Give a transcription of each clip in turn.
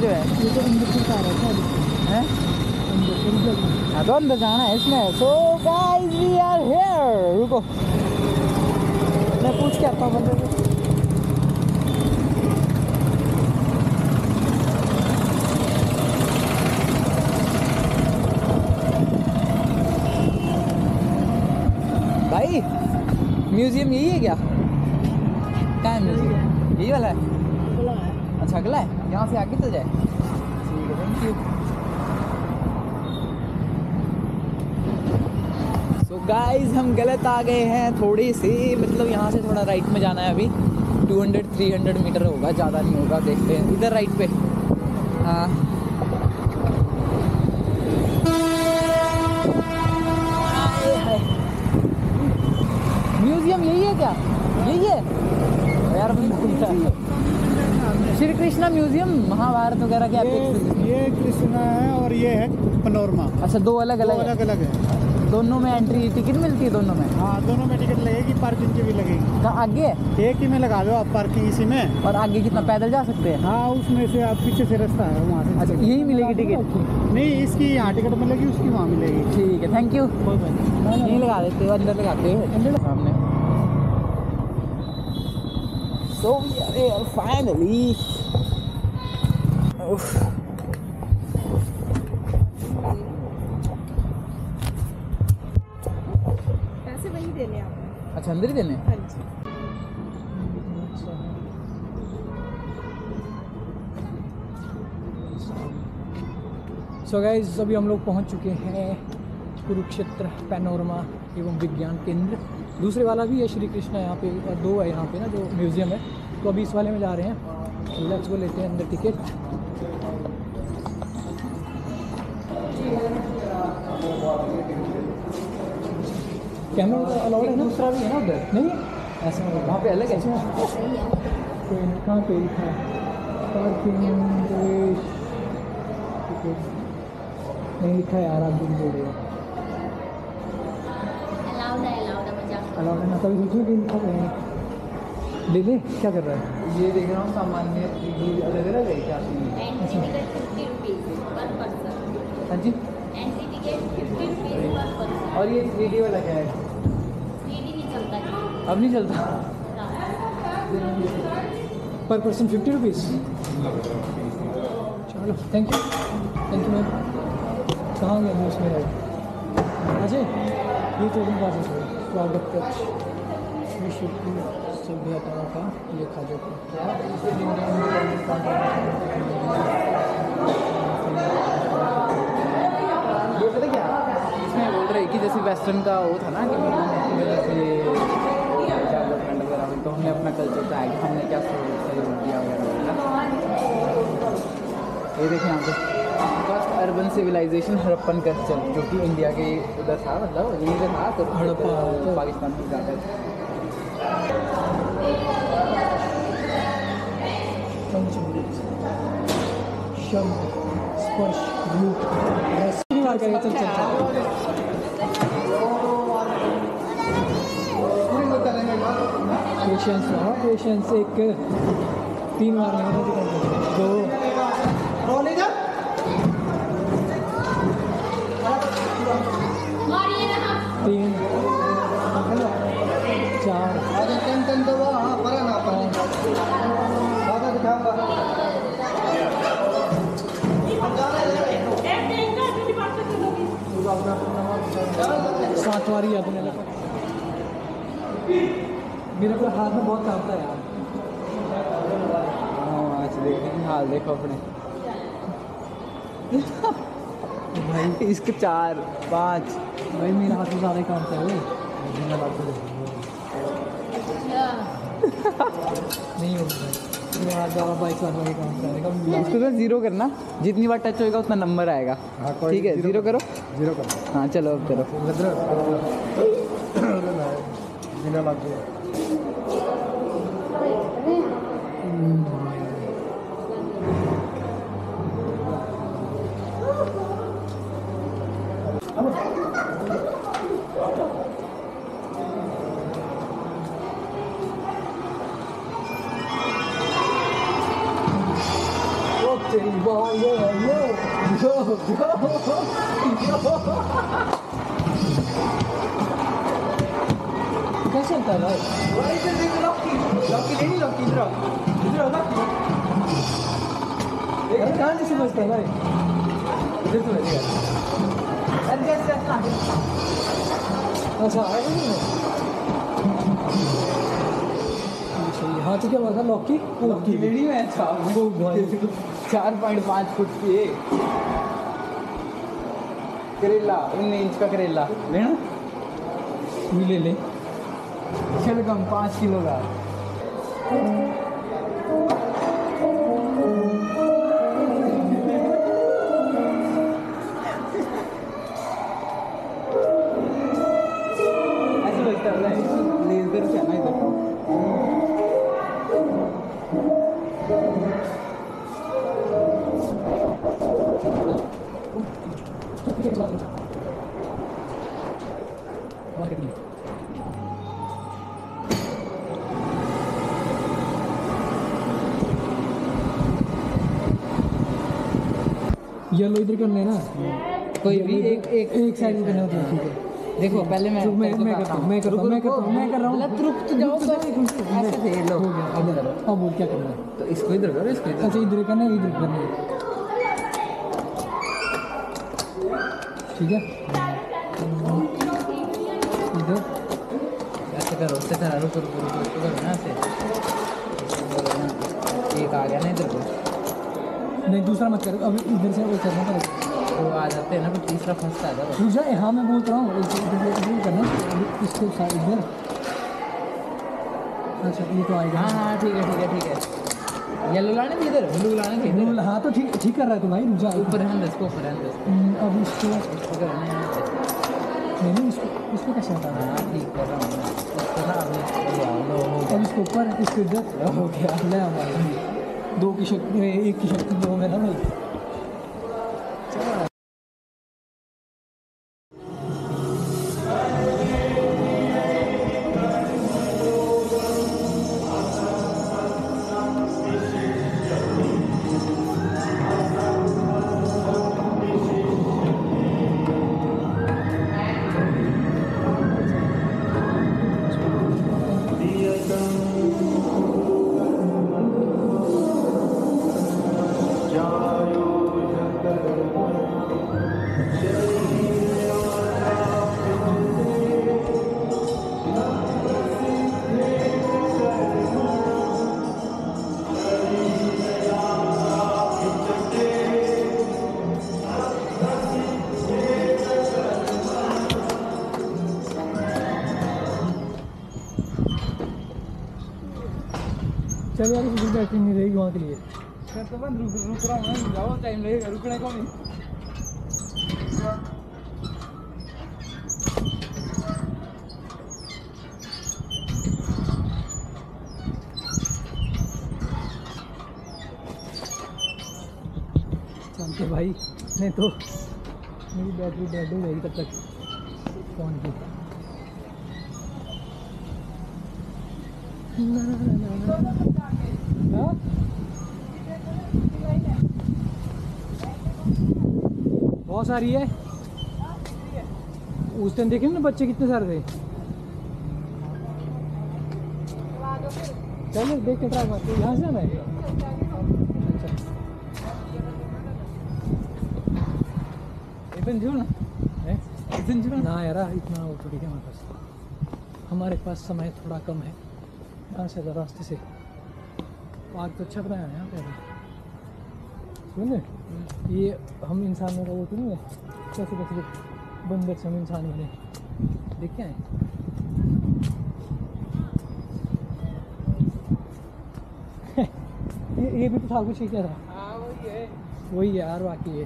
जो है। ये तो अंदर से आ रहा हैं? हाँ तो अंदर जाना है इसमें। So guys we are here रुको। मैं पूछ के आता हूँ बंदे से। भाई म्यूज़ियम यही है क्या? क्या है म्यूज़ियम? यही वाला है? अच्छा अगला है, यहाँ से आगे चल जाए। ठीक है थैंक यू सो गाइस हम गलत आ गए हैं थोड़ी सी मतलब यहाँ से थोड़ा राइट में जाना है अभी। 200 300 मीटर होगा, ज़्यादा नहीं होगा, देखते हैं। इधर राइट पे। हाँ। म्यूज़ियम यही है क्या? यही है? यार। श्री कृष्णा म्यूज़ियम महाभारत वगैरह के ये ये कृष्णा है और ये है पनोरमा। अच्छा दो अलग दो अलग अलग अलग है। दोनों में एंट्री टिकट मिलती है दोनों में? हाँ दोनों में टिकट लगेगी पार्किंग की भी लगेगी। कहाँ आगे? एक ही में लगा दो आप पार्किंग इसी में। और आगे कितना पैदल जा सकते हैं? हाँ उसमें से आप पीछे से रास्ता है वहाँ से। अच्छा यही मिलेगी टिकट नहीं इसकी यहाँ टिकट मिलेगी उसकी वहाँ मिलेगी। ठीक है थैंक यू यहीं लगा देते हो अंदर लगाते हो। आर फाइनली पैसे वही देने आप। अच्छा अंदर ही देने? हाँ जी। सो गाइज़ अभी हम लोग पहुँच चुके हैं कुरुक्षेत्र पैनोरमा एवं विज्ञान केंद्र। दूसरे वाला भी है श्री कृष्णा यहाँ पे और दो है यहाँ पे ना जो म्यूज़ियम है। तो अभी इस वाले में जा रहे हैं। लेट्स गो लेते हैं अंदर टिकट कैमरा अलाउड है ना? दूसरा भी है ना उधर? नहीं ऐसा वहाँ पे अलग है। नहीं, कहाँ पे लिखा है? नहीं लिखा है यार आप बोल रहे हो अलाउड है मज़ाक अलाउड है ना तभी सोचो कि है ले ले क्या कर रहा है? ये देख रहा हूँ सामान्य अलग अलग है क्या? हाँ जी। और ये थ्री वाला क्या है? नहीं चलता अब नहीं चलता? पर पर्सन फिफ्टी रुपीज़ चलो thank you thank you ma'am कहाँ गया? मैं उसमें अजय ये तो उनका से स्वागत कक्ष विश्व की सभ्यताओं का लेखा जोखा कि। जैसे वेस्टर्न का वो था ना कि तो हमने अपना कल्चर का कि हमने क्या सहयोग दिया वगैरह ये देखें यहाँ पे। First urban civilization Harappan culture जो कि इंडिया के उधर था मतलब यहीं से था तो हड़प्पा। तो पाकिस्तान में जाता है स्पर्श रूप चल चल चल पेशेंस हाँ पेशेंस एक तीन बार नहीं दो सात बार ही अपने लगा मेरे को हाथ में बहुत कांपता है यार। हाँ, हाल देखो अपने। भाई इसके चार पाँच। भाई मेरे हाथ में ज़्यादा ही कांपता है नहीं होगा ज़्यादा बाइक चलाने में कांपता है इसको ज़ीरो करना। जितनी बार टच होएगा उतना नंबर आएगा। ठीक है ज़ीरो करो। ज़ीरो कर हाँ चलो चलो करो कैसे चलता है भाई वो इधर देखो लॉकी लॉकी नहीं लॉकी इधर इधर लॉकी अरे कहाँ से समझता है भाई इधर तो बैठेगा अरे ऐसा अच्छा आएगा नहीं है हाँ तो क्या बोला लॉकी लॉकी लेडी में अच्छा वो भाई चार पॉइंट पाँच फुट की करेला उन्नीस इंच का करेला। लेना ले ले शलगम पाँच किलो का। येलो इधर करना है ना कोई भी एक एक एक साइड में करना होता है ठीक है देखो पहले मैं मैं- मैं करता हूँ, मैं करता हूँ, मैं करता हूँ, मैं कर रहा हूँ। मतलब रुक तो जाओ ऐसे थे लो हो गया अब इधर अब बोल क्या करना है तो इसको इधर करो इसको इधर अच्छा इधर करना है इधर करना है ठीक है इधर ऐसे करो उससे करो रुको रुको रुको रुको करो ना ऐसे। एक आ गया ना इधर को नहीं दूसरा मत करो अब इधर से वो करना पड़ेगा। वो आ जाते हैं ना फिर तीसरा फंसता है। जा हाँ मैं बोल रहा हूँ करना अभी इसको साइड इधर। अच्छा ये तो आएगा। हाँ हाँ ठीक है ठीक है ठीक है। येलो लाने थे इधर? ब्लू लाने रूल इधर? हाँ तो ठीक ठीक कर रहा है तो भाई रुक जा। ऊपर है इसको ऊपर है इसको। हम्म, अब इसको इसको करना है नहीं नहीं इसको इसको कैसे हटाना है? हाँ ठीक कर रहा हूँ। इसको ना अभी ये आओ, लो अब इसको ऊपर इसको इधर। हो गया। ले भाई। दो की शक्ति एक की शक्ति दो में ना? भाई चल यार इस बैटरी नहीं रहेगी वहाँ के लिए। तो मैं रुक रुक रहा हूँ मैं जाओ टाइम लगेगा रुकने को नहीं भाई। नहीं तो मेरी बैटरी डेड हो जाएगी तब तक। फ़ोन की। ना, ना, ना, ना? बहुत सारी है। उस दिन देखे ना बच्चे कितने सारे थे? चलो, देख के ट्राई मारते यहाँ से है अच्छा। ना? है? जो ना? ना यार, इतना वो तो ठीक है हमारे पास। हमारे पास समय थोड़ा कम है। यहाँ से तो रास्ते से। पार्क तो अच्छा बनाया है यहाँ पे। सुन ये हम इंसानों का वो तो नहीं है। कैसे कैसे बंदर से हम इंसान बने। देख आए ये ये भी तो था कुछ ही क्या था हाँ। वही है। वही यार बाकी है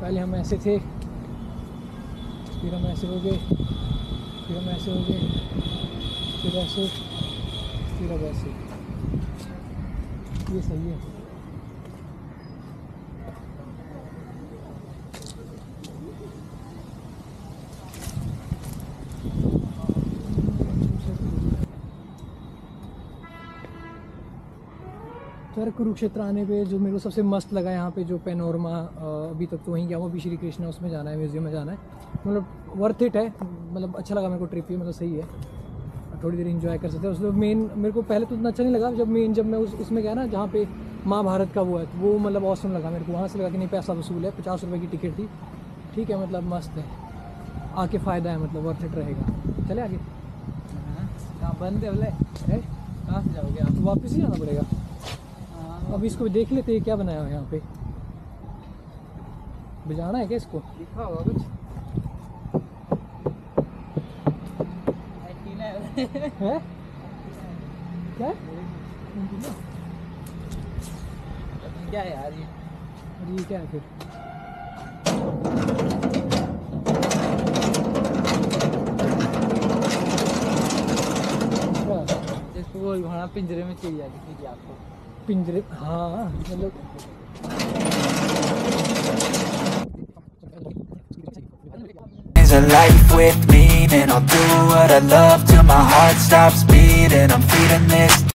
पहले हम ऐसे थे फिर हम ऐसे हो गए फिर हम ऐसे हो गए फिर ऐसे फिर अब ऐसे। ये सही है। तो यार कुरुक्षेत्र आने पे जो मेरे को सबसे मस्त लगा यहाँ पे जो पेनोरमा अभी तक तो वहीं गया वो अभी श्री कृष्ण, उसमें जाना है, म्यूज़ियम में जाना है। मतलब वर्थ इट है। मतलब अच्छा लगा मेरे को ट्रिप ये मतलब सही है। थोड़ी देर इंजॉय कर सकते हैं। उसमें मेन मेरे को पहले तो उतना अच्छा नहीं लगा जब मेन जब मैं उस उसमें गया ना जहाँ पे महाभारत का वो है तो वो मतलब औसम लगा मेरे को। वहाँ से लगा कि नहीं पैसा वसूल है पचास रुपये की टिकट थी। ठीक है मतलब मस्त है। आके फ़ायदा है मतलब वर्थ इट रहेगा। चले आगे। कहाँ बंद है बोले। कहाँ से जाओगे आप? तो वापस ही जाना पड़ेगा। हाँ, अब इसको देख लेते हैं क्या बनाया है यहाँ पे। बजाना है क्या इसको? लिखा होगा कुछ? है। क्या? क्या है यार ये? ये क्या है फिर? वो घोड़ा पिंजरे में चाहिए दिखी थी आपको। पिंजरे? हाँ मतलब with meaning I'll do what I love till my heart stops beating. I'm feeding this